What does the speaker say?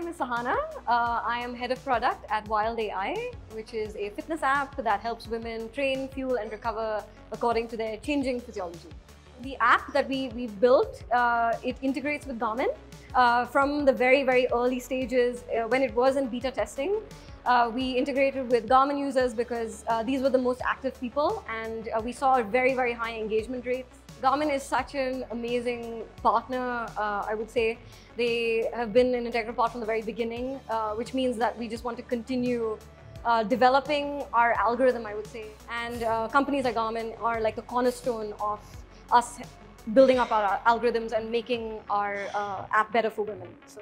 name is Sahana. Uh, I am head of product at Wild AI, which is a fitness app that helps women train, fuel, and recover according to their changing physiology. The app that we, we built, uh, it integrates with Garmin uh, from the very, very early stages uh, when it was in beta testing. Uh, we integrated with Garmin users because uh, these were the most active people and we saw very, very high engagement rates. Garmin is such an amazing partner, uh, I would say. They have been an integral part from the very beginning, uh, which means that we just want to continue uh, developing our algorithm, I would say. And companies like Garmin are like the cornerstone of us building up our algorithms and making our uh, app better for women. So.